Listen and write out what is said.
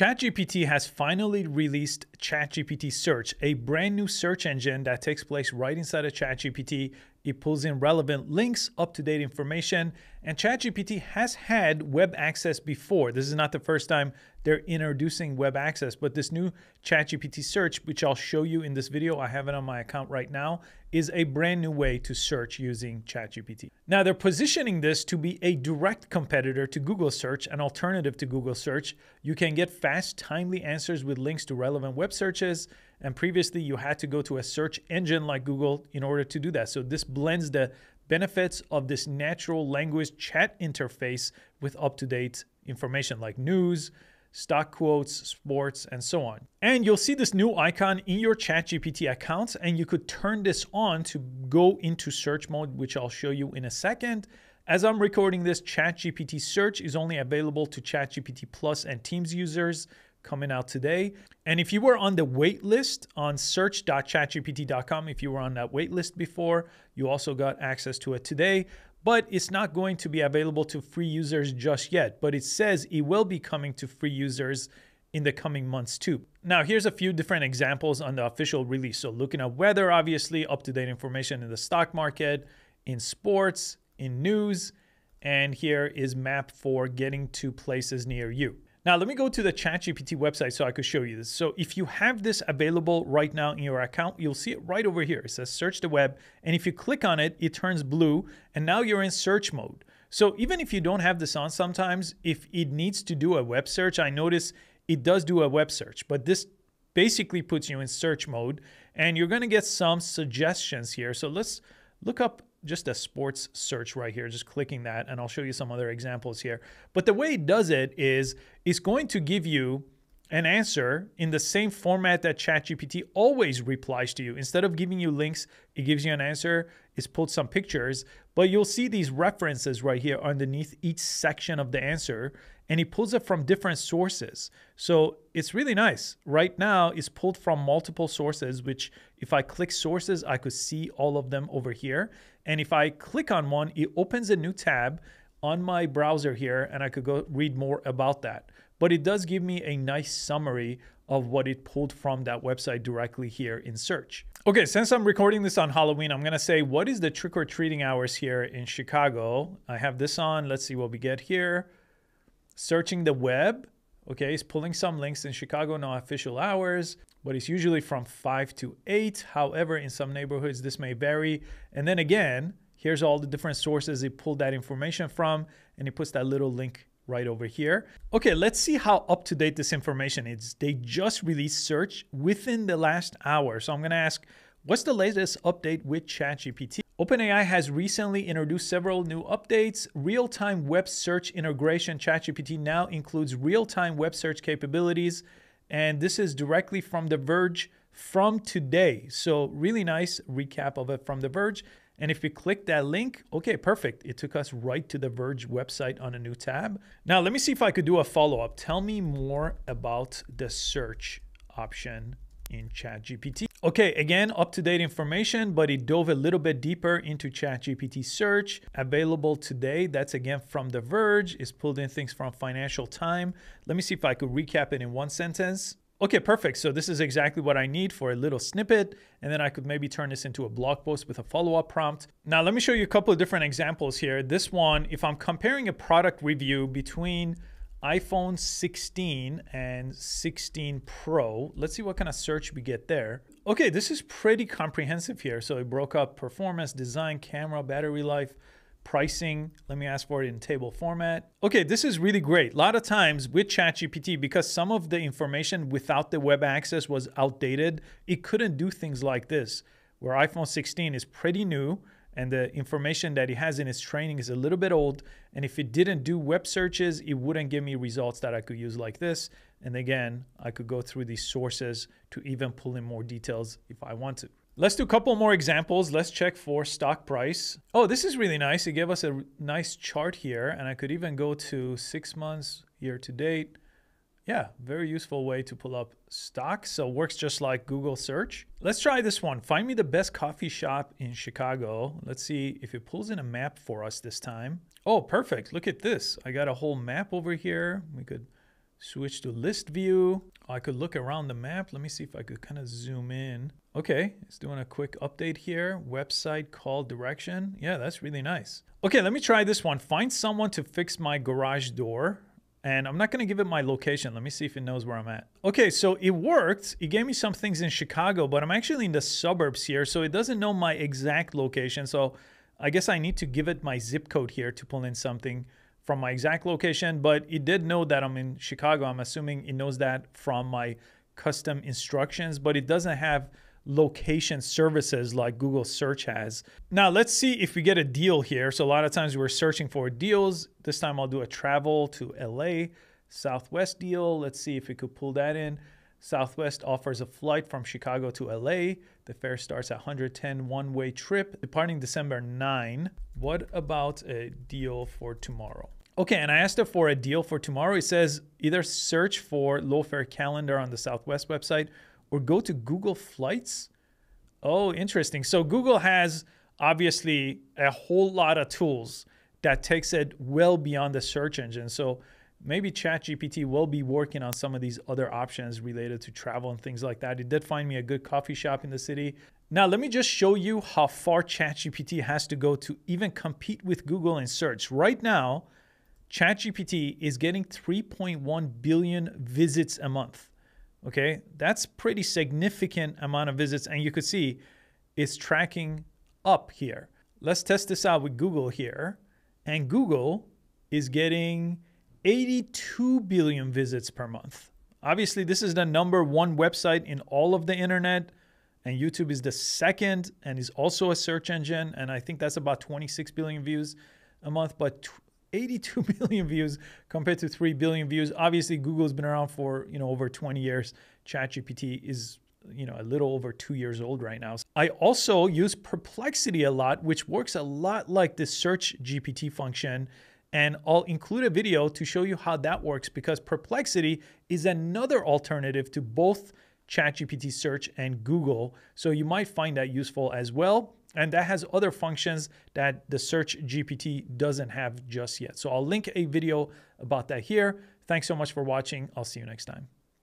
ChatGPT has finally released ChatGPT Search, a brand new search engine that takes place right inside of ChatGPT. It pulls in relevant links, up to date information, and ChatGPT has had web access before. This is not the first time they're introducing web access, but this new ChatGPT search, which I'll show you in this video, I have it on my account right now, is a brand new way to search using ChatGPT. Now, they're positioning this to be a direct competitor to Google search, an alternative to Google search. You can get fast, timely answers with links to relevant web searches. And previously, you had to go to a search engine like Google in order to do that. So, this blends the benefits of this natural language chat interface with up to date information like news, stock quotes, sports, and so on. And you'll see this new icon in your ChatGPT account, and you could turn this on to go into search mode, which I'll show you in a second. As I'm recording this, ChatGPT search is only available to ChatGPT Plus and Teams users coming out today. And if you were on the wait list on search.chatgpt.com, if you were on that wait list before, you also got access to it today but it's not going to be available to free users just yet. But it says it will be coming to free users in the coming months too. Now, here's a few different examples on the official release. So, looking at weather, obviously, up to date information in the stock market, in sports, in news, and here is map for getting to places near you. Now, let me go to the ChatGPT website so I could show you this. So if you have this available right now in your account, you'll see it right over here. It says search the web. And if you click on it, it turns blue. And now you're in search mode. So even if you don't have this on sometimes, if it needs to do a web search, I notice it does do a web search. But this basically puts you in search mode. And you're going to get some suggestions here. So let's look up just a sports search right here, just clicking that, and I'll show you some other examples here. But the way it does it is it's going to give you an answer in the same format that ChatGPT always replies to you. Instead of giving you links, it gives you an answer. It's pulled some pictures, but you'll see these references right here underneath each section of the answer, and it pulls it from different sources. So it's really nice. Right now, it's pulled from multiple sources, which if I click sources, I could see all of them over here. And if I click on one, it opens a new tab on my browser here, and I could go read more about that but it does give me a nice summary of what it pulled from that website directly here in search. Okay, since I'm recording this on Halloween, I'm gonna say what is the trick or treating hours here in Chicago? I have this on. Let's see what we get here. Searching the web. Okay, it's pulling some links in Chicago, no official hours, but it's usually from 5 to 8. However, in some neighborhoods, this may vary. And then again, here's all the different sources it pulled that information from, and it puts that little link right over here. Okay, let's see how up to date this information is. They just released search within the last hour. So I'm gonna ask, what's the latest update with ChatGPT? OpenAI has recently introduced several new updates. Real-time web search integration ChatGPT now includes real-time web search capabilities. And this is directly from The Verge from today. So really nice recap of it from The Verge. And if we click that link, okay, perfect. It took us right to the Verge website on a new tab. Now, let me see if I could do a follow up. Tell me more about the search option in ChatGPT. Okay, again, up to date information, but it dove a little bit deeper into ChatGPT search. Available today. That's again from The Verge. It's pulled in things from Financial Time. Let me see if I could recap it in one sentence. Okay, perfect. So this is exactly what I need for a little snippet. And then I could maybe turn this into a blog post with a follow-up prompt. Now, let me show you a couple of different examples here. This one, if I'm comparing a product review between iPhone 16 and 16 Pro, let's see what kind of search we get there. Okay, this is pretty comprehensive here. So it broke up performance, design, camera, battery life, pricing. Let me ask for it in table format. Okay, this is really great. A lot of times with ChatGPT, because some of the information without the web access was outdated, it couldn't do things like this, where iPhone 16 is pretty new and the information that it has in its training is a little bit old. And if it didn't do web searches, it wouldn't give me results that I could use like this. And again, I could go through these sources to even pull in more details if I want to. Let's do a couple more examples. Let's check for stock price. Oh, this is really nice. It gave us a nice chart here, and I could even go to six months year to date. Yeah, very useful way to pull up stocks. So works just like Google search. Let's try this one. Find me the best coffee shop in Chicago. Let's see if it pulls in a map for us this time. Oh, perfect. Look at this. I got a whole map over here. We could Switch to list view. I could look around the map. Let me see if I could kind of zoom in. Okay, it's doing a quick update here. Website call direction. Yeah, that's really nice. Okay, let me try this one. Find someone to fix my garage door. And I'm not going to give it my location. Let me see if it knows where I'm at. Okay, so it worked. It gave me some things in Chicago, but I'm actually in the suburbs here. So it doesn't know my exact location. So I guess I need to give it my zip code here to pull in something from my exact location, but it did know that I'm in Chicago. I'm assuming it knows that from my custom instructions, but it doesn't have location services like Google search has. Now let's see if we get a deal here. So a lot of times we're searching for deals. This time I'll do a travel to LA, Southwest deal. Let's see if we could pull that in. Southwest offers a flight from Chicago to LA. The fare starts at 110 one-way trip, departing December 9. What about a deal for tomorrow? Okay, and I asked for a deal for tomorrow. It says either search for low fare calendar on the Southwest website or go to Google Flights. Oh, interesting. So Google has obviously a whole lot of tools that takes it well beyond the search engine. So maybe ChatGPT will be working on some of these other options related to travel and things like that. It did find me a good coffee shop in the city. Now, let me just show you how far ChatGPT has to go to even compete with Google in search. Right now, ChatGPT is getting 3.1 billion visits a month. Okay, that's pretty significant amount of visits, and you could see it's tracking up here. Let's test this out with Google here, and Google is getting 82 billion visits per month. Obviously, this is the number one website in all of the internet, and YouTube is the second and is also a search engine. And I think that's about 26 billion views a month, but 82 billion views compared to 3 billion views. Obviously, Google's been around for you know over 20 years. ChatGPT is you know a little over two years old right now. I also use Perplexity a lot, which works a lot like the Search GPT function and I'll include a video to show you how that works because Perplexity is another alternative to both ChatGPT search and Google. So you might find that useful as well. And that has other functions that the search GPT doesn't have just yet. So I'll link a video about that here. Thanks so much for watching. I'll see you next time.